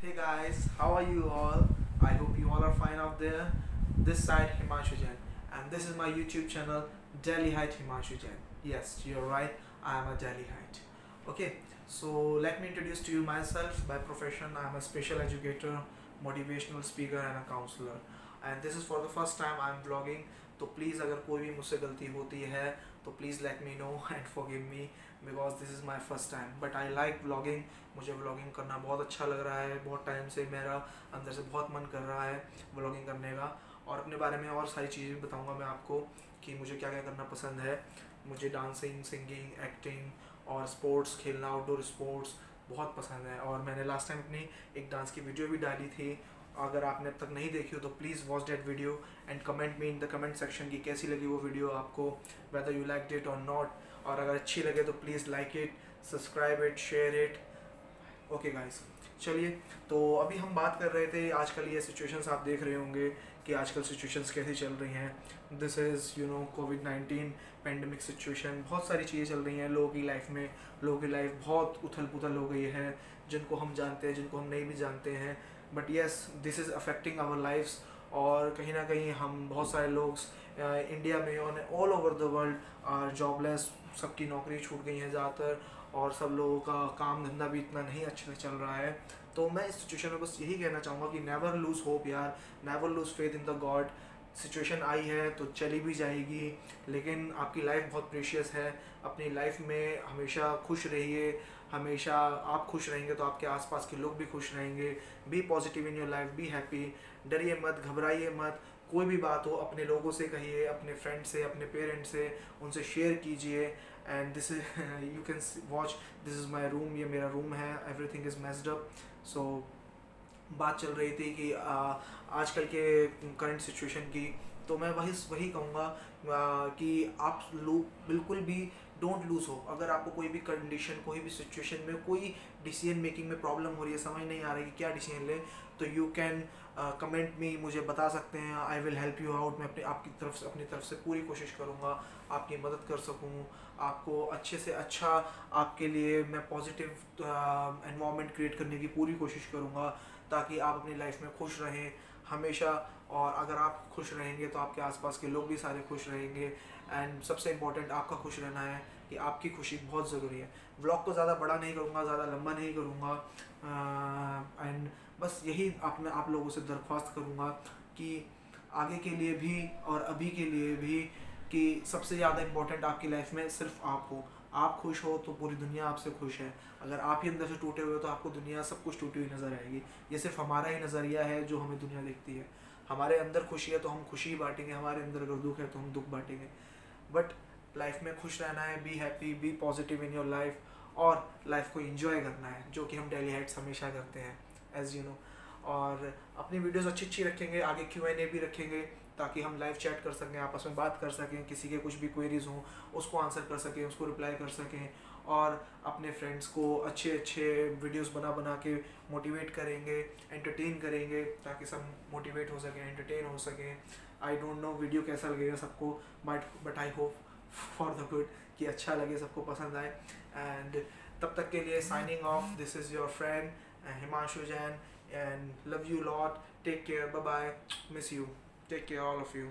Hey guys, how are you all? I hope you all are fine out there. This side Himanshu Jain, and this is my YouTube channel Delhi Height Himanshu Jain. Yes, you're right. I am a Delhi Height. Okay, so let me introduce to you myself. By profession, I am a special educator, motivational speaker, and a counselor. And this is for the first time I am vlogging. तो please अगर कोई भी मुझसे गलती होती है तो please let me know and forgive me because this is my first time but I like vlogging मुझे व्लॉगिंग करना बहुत अच्छा लग रहा है। बहुत टाइम से मेरा अंदर से बहुत मन कर रहा है व्लॉगिंग करने का। और अपने बारे में और सारी चीज़ें भी बताऊँगा मैं आपको कि मुझे क्या क्या करना पसंद है। मुझे डांसिंग सिंगिंग एक्टिंग और स्पोर्ट्स खेलना आउटडोर स्पोर्ट्स बहुत पसंद है। और मैंने लास्ट टाइम अपनी एक डांस की वीडियो भी डाली थी अगर आपने अब तक नहीं देखी हो तो please watch that video and comment me in the comment section की कैसी लगी वो वीडियो आपको वेदर यू लाइक डिट और नॉट और अगर अच्छी लगे तो please like it subscribe it share it okay guys चलिए तो अभी हम बात कर रहे थे आजकल ये सिचुएशंस आप देख रहे होंगे कि आजकल सिचुएशंस कैसी चल रही हैं? This is you know COVID nineteen pandemic situation बहुत सारी चीज़ें चल रही हैं लोगों की लाइफ में। लोगों की लाइफ बहुत उथल पुथल हो गई है। जिनको हम जानते हैं, जिनको हम नहीं भी जानते हैं। But yes this is affecting our lifes और कहीं ना कहीं हम बहुत सारे लोग इंडिया में और all over the world are jobless सबकी नौकरी छूट गई है ज़्यादातर और सब लोगों का काम धंधा भी इतना नहीं अच्छे से चल रहा है। तो मैं इस सिचुएशन में बस यही कहना चाहूँगा कि नेवर लूज़ होप यार never lose faith in the God situation आई है तो चली भी जाएगी, लेकिन आपकी लाइफ बहुत प्रेशियस है। अपनी लाइफ में हमेशा खुश रहिए, हमेशा आप खुश रहेंगे तो आपके आसपास के लोग भी खुश रहेंगे। Be positive in your life be happy डरिए मत, घबराइए मत। कोई भी बात हो, अपने लोगों से कहिए, अपने फ्रेंड से, अपने पेरेंट्स से, उनसे शेयर कीजिए। And this you can watch this is my room ये मेरा रूम है। Everything is messed up so बात चल रही थी कि आजकल के करंट सिचुएशन की। तो मैं वही वही कहूँगा कि आप लोग बिल्कुल भी डोंट लूज हो। अगर आपको कोई भी कंडीशन कोई भी सिचुएशन में कोई डिसीज़न मेकिंग में प्रॉब्लम हो रही है, समझ नहीं आ रही कि क्या डिसीज़न लें तो यू कैन कमेंट में मुझे बता सकते हैं। I will help you out मैं अपने, आपकी तरफ़ से, अपनी तरफ़ से पूरी कोशिश करूँगा, आपकी मदद कर सकूँ। आपको अच्छे से अच्छा आपके लिए मैं पॉजिटिव एनवायरनमेंट क्रिएट करने की पूरी कोशिश करूँगा, ताकि आप अपनी लाइफ में खुश रहें हमेशा। और अगर आप खुश रहेंगे तो आपके आसपास के लोग भी सारे खुश रहेंगे। एंड सबसे इम्पोर्टेंट आपका खुश रहना है कि आपकी खुशी बहुत ज़रूरी है। व्लॉग को ज़्यादा बड़ा नहीं करूँगा, ज़्यादा लंबा नहीं करूँगा। एंड बस यही आप मैं आप लोगों से दरख्वास्त करूँगा कि आगे के लिए भी और अभी के लिए भी कि सबसे ज़्यादा इम्पोर्टेंट आपकी लाइफ में सिर्फ़ आप हो। आप खुश हो तो पूरी दुनिया आपसे खुश है। अगर आप ही अंदर से टूटे हुए हो तो आपको दुनिया सब कुछ टूटी हुई नज़र आएगी। ये सिर्फ़ हमारा ही नज़रिया है जो हमें दुनिया देखती है। हमारे अंदर खुशी है तो हम खुशी ही बांटेंगे, हमारे अंदर अगर दुख है तो हम दुख बांटेंगे। बट लाइफ में खुश रहना है be happy be positive in your life और लाइफ को इंजॉय करना है, जो कि हम डेली हाइट्स हमेशा करते हैं। एज यू नो और अपनी वीडियोस अच्छी अच्छी रखेंगे, आगे क्यू एन ए भी रखेंगे, ताकि हम लाइव चैट कर सकें, आपस में बात कर सकें, किसी के कुछ भी क्वेरीज हों, उसको आंसर कर सकें, उसको रिप्लाई कर सकें, और अपने फ्रेंड्स को अच्छे अच्छे वीडियोस बना बना के मोटिवेट करेंगे एंटरटेन करेंगे, ताकि सब मोटिवेट हो सकें एंटरटेन हो सकें। आई डोंट नो वीडियो कैसा लगेगा सबको but but I hope for the good कि अच्छा लगे, सबको पसंद आए एंड तब तक के लिए signing off this is your friend Himanshu Jain and love you a lot take care bye bye miss you take care all of you